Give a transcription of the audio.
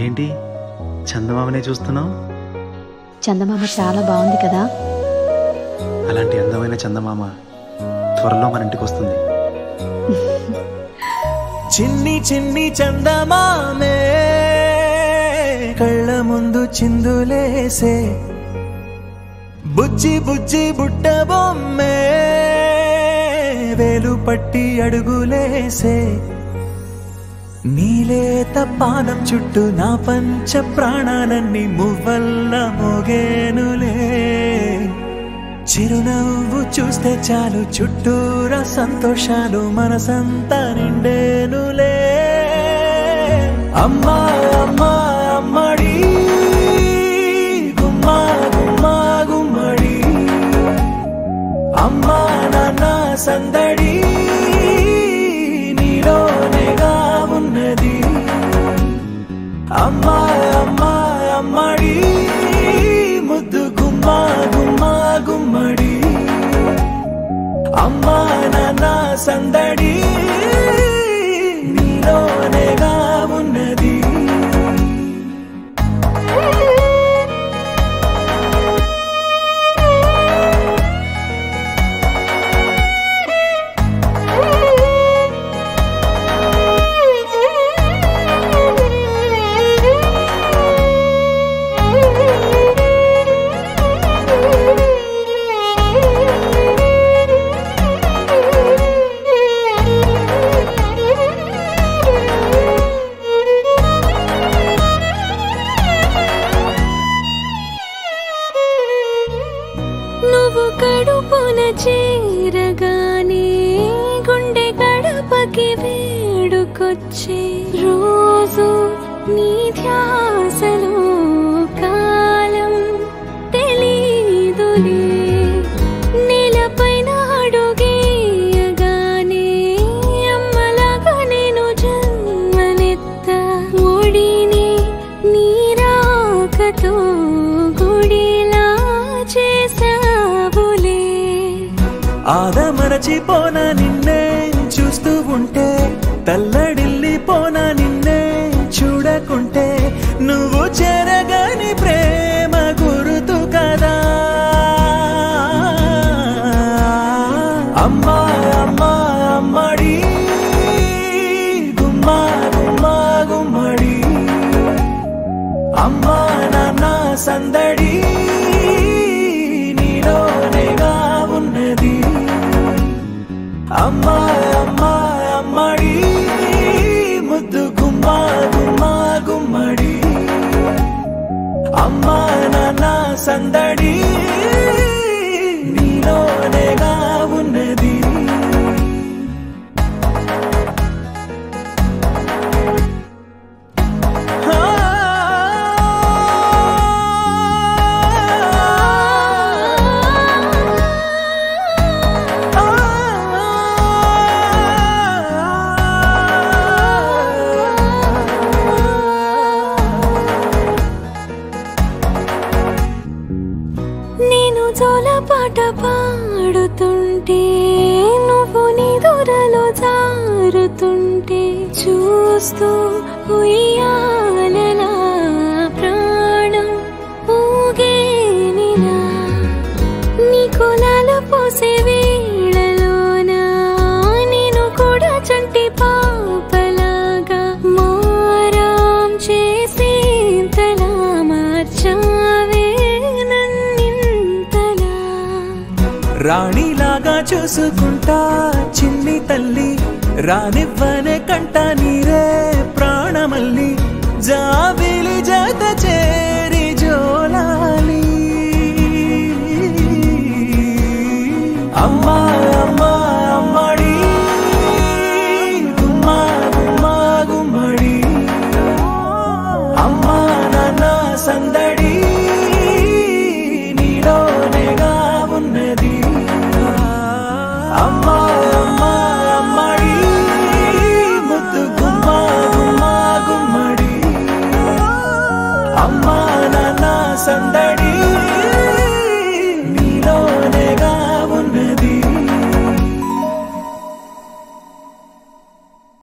ఏంటి? చందమామనే చూస్తున్నావు? చందమామ చాలా బాగుంది కదా? అలాంటి అందమైన చందమామ త్వరలో మన ఇంటికి వస్తుంది. చిన్ని చిన్ని చందమామే కళ్ళ ముందు చిందులేసే బుజ్జి బుజ్జి బుట్ట బొమ్మే వేలు పట్టి అడుగులేసే. నీలేత పానం చుట్టూ నా పంచ ప్రాణాలన్నీ మువ్వల్ల మోగేనులే. చిరునవ్వు చూస్తే చాలు చుట్టూరా సంతోషాలు మనసంతా నిండేనులే. అమ్మా అమ్మా అమ్మడి. గుమ్మా గుమ్మా గుమ్మడి. అమ్మా నాన్న సందడి. అమ్మా అమ్మా అమ్మడి ముద్దు గుమ్మా గుమ్మా గుమ్మడి అమ్మా నాన్న సందడి కడుపున చేరగానే గుండె గడపకి వేడుకొచ్చే రోజు నీ ధ్యాసలో ఆదమరచిపోన నిన్నే చూస్తూ ఉంటే తల్లడిల్లిపోన నిన్నే చూడకుంటే నువ్వు చెరగని ప్రేమ గురుతు కదా. అమ్మా అమ్మా అమ్మడి గుమ్మా గుమ్మా గుమ్మడి. అమ్మా నాన్న సందడి. అమ్మా అమ్మా అమ్మడి. ముద్దు గుమ్మా గుమ్మా గుమ్మడి అమ్మా నాన్న సందడి. నీలోనేగా నేను జోలపాట పాడుతుంటే నువ్వు నీ దొరలో జారుతుంటే చూస్తూ ఉయ్యాలలా ప్రాణం ఊగేనిలా నీ కులాల పోసేవే రాణిలాగా చూసుకుంటా చిన్ని తల్లి రానివ్వనే కంట నీరే ప్రాణమల్లి జాబిలి జత చేరి జోలాలి. అమ్మా అమ్మా అమ్మడి గుమ్మా గుమ్మా గుమ్మడి. అమ్మా నాన్న సంద misunderstood.